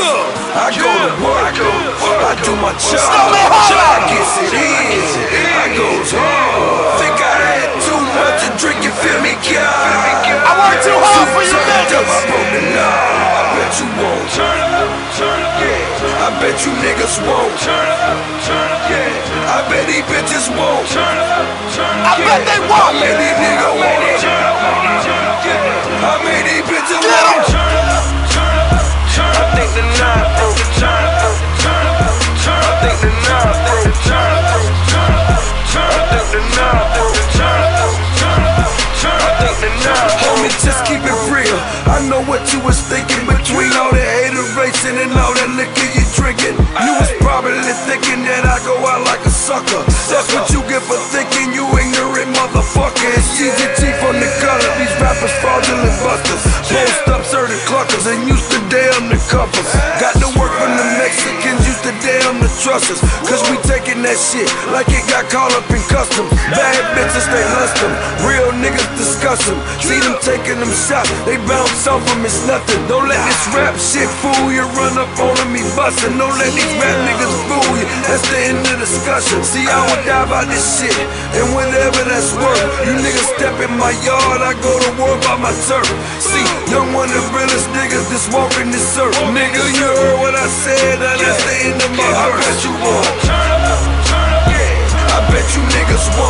I go to work, I do my job, I gets it in, I goes hard. Think I had too much to drink, you feel me, God? I work too hard for you niggas. I bet you won't. Turn up, turn. I bet you niggas won't. I bet these bitches won't. Turn up, turn up, I bet they won't. I bet these niggas won't. I bet these bitches won't. The. The the the. Homie, just keep it real. I know what you was thinking between all that hateration and all that liquor you drinking. You was probably thinking that I go out like a sucker. That's what you get for thinking you ignorant motherfucker. It's GGT from the gutter. These rappers fraudulent busters. Covers. Got to work from the Mexicans, used to damn the trusses. Cause we taking that shit like it got caught up in customs. Bad bitches, they lust them. Real niggas discuss them. See them taking them shots, they bounce off them, it's nothing. Don't let this rap shit fool you. Run up on me bustin'. Don't let these rap niggas fool you. That's the end of discussion. See, I would die by this shit. And whatever that's worth, you niggas step in my yard, I go to war by my turf. See, young one of the realest niggas that's walking this earth. Nigga, you heard what I said, now that's the end of my verse. I bet you won't. Turn up, turn up, yeah. I bet you niggas won't.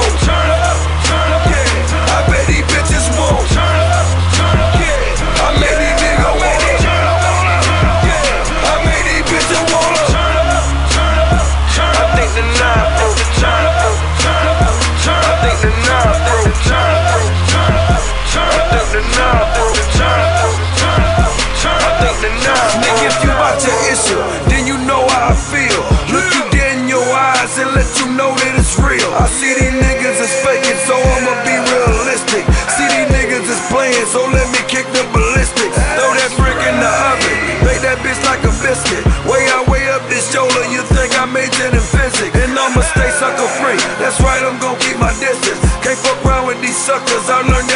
Broke. Nigga, if you about your issue, then you know how I feel. Look you dead in your eyes and let you know that it's real. I see these niggas is faking, so I'ma be realistic. See these niggas is playing, so let me kick the ballistics. Throw that brick in the oven, bake that bitch like a biscuit. Way I way up this shoulder, you think I majored in physics. And I'ma stay sucker free. That's right, I'm gon' keep my distance. Can't fuck around with these suckers, I learned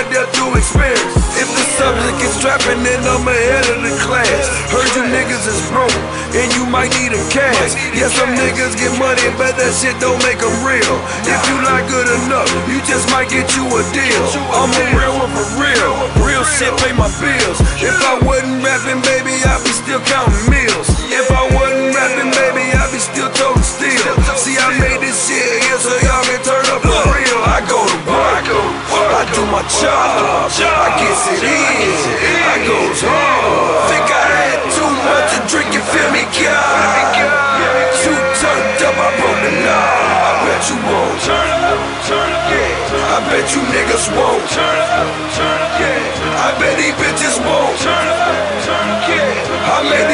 niggas is broke, and you might need a cash. Yeah, some niggas get money, but that shit don't make them real. If you not good enough, you just might get you a deal. I'm a real one for real. Real shit pay my bills. If I wasn't rapping, baby, I'd be still counting meals. If I wasn't rapping, baby, I'd be still toting steel. See, I made this shit here so y'all can turn up for real. I go to work, I do my job, I gets it in, turn up, yeah. I bet you niggas won't. Turn up, turn up, yeah. I bet these bitches won't. Turn up, turn up, yeah. I bet